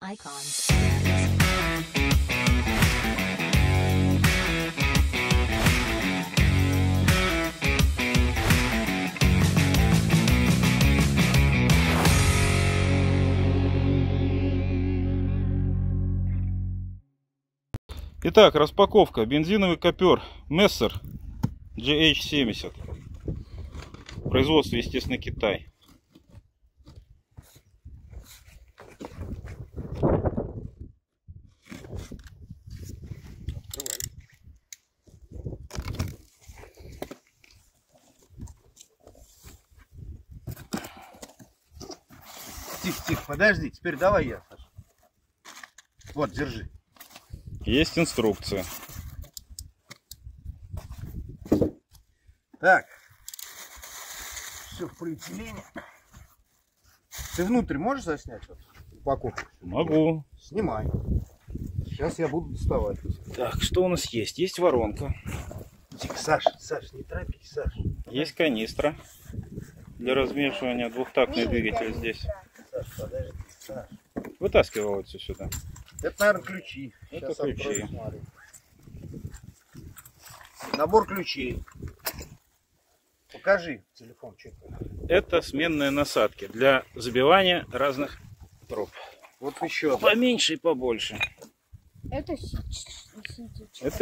icons. Итак, распаковка. Бензиновый копер Мессер GH70. Производство, естественно, Китай. Тихо, тихо, подожди, теперь давай я, Саша. Вот, держи. Есть инструкция. Так. Все в полиэтилене. Ты внутрь можешь заснять вот упаковку? Могу. Снимай. Сейчас я буду доставать. Так, что у нас есть? Есть воронка. Тихо, Саш, Саш, не торопись, Саш. Есть канистра для размешивания. Двухтактный двигатель здесь. Саш, подожди, Саш. Вытаскивал вот всё сюда. Это, наверное, ключи. Это Сейчас ключи. Набор ключей. Покажи телефон, это. Сменные насадки для забивания разных труб. Вот еще. одна. Поменьше и побольше. Это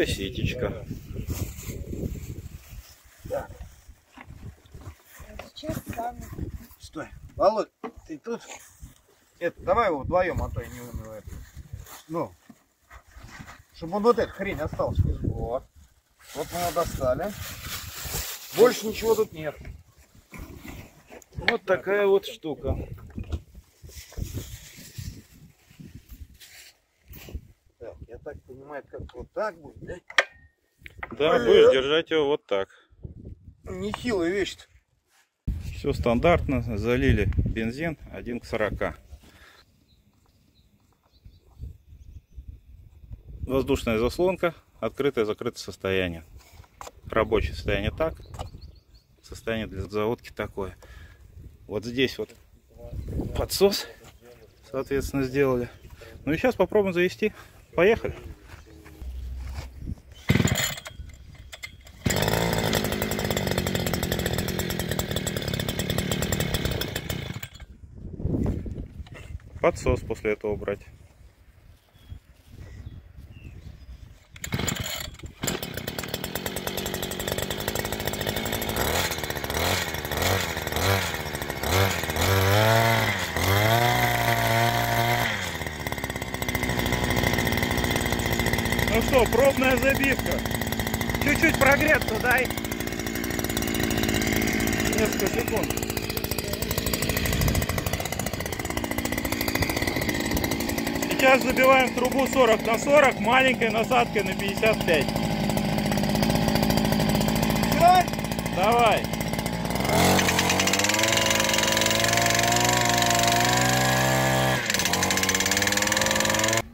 ситечка. Это Сейчас сами. стой. Володь, ты тут? Это, давай его вдвоем, а то я не умею это. Ну, чтобы он вот эта хрень осталась внизу. Вот. Вот мы его достали. Больше ничего тут нет. Вот такая вот штука. Так, я так понимаю, как вот так будет, да? Да, будешь держать его вот так. Нехилая вещь -то. Все стандартно. Залили бензин 1 к 40. Воздушная заслонка. Открытое закрытое состояние. Рабочее состояние так. Состояние для заводки такое. Вот здесь вот подсос. Соответственно, сделали. Ну и сейчас попробуем завести. Поехали. Подсос после этого брать. Ну что, пробная забивка. Чуть-чуть прогреться дай. Несколько секунд. Сейчас забиваем трубу 40 на 40 маленькой насадкой на 55. Давай.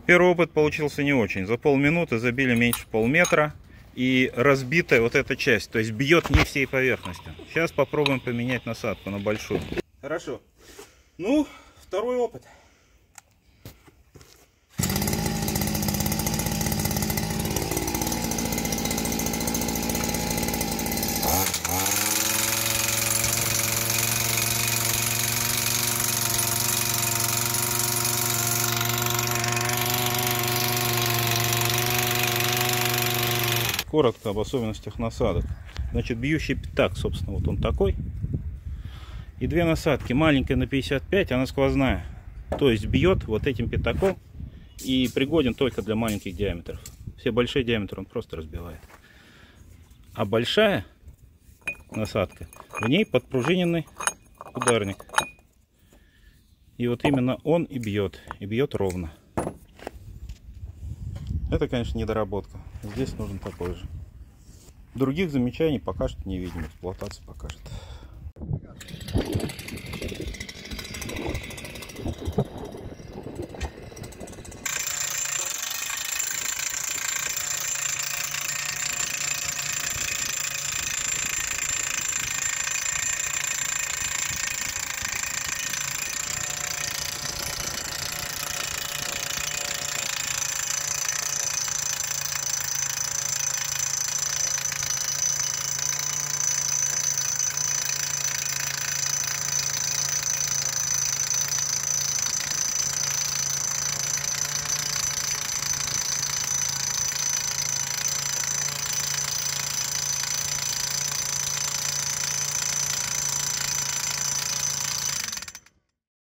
Первый опыт получился не очень. За полминуты забили меньше полметра и разбитая вот эта часть, то есть бьет не всей поверхностью. Сейчас попробуем поменять насадку на большую. Хорошо. Ну, второй опыт. Коротко об особенностях насадок. Значит, бьющий пятак, собственно, вот он такой. И две насадки. Маленькая на 55, она сквозная. То есть бьет вот этим пятаком и пригоден только для маленьких диаметров. Все большие диаметры он просто разбивает. А большая насадка, в ней подпружиненный ударник. И вот именно он и бьет. И бьет ровно. Это, конечно, недоработка. Здесь нужен такой же. Других замечаний пока что не видим. Эксплуатация покажет.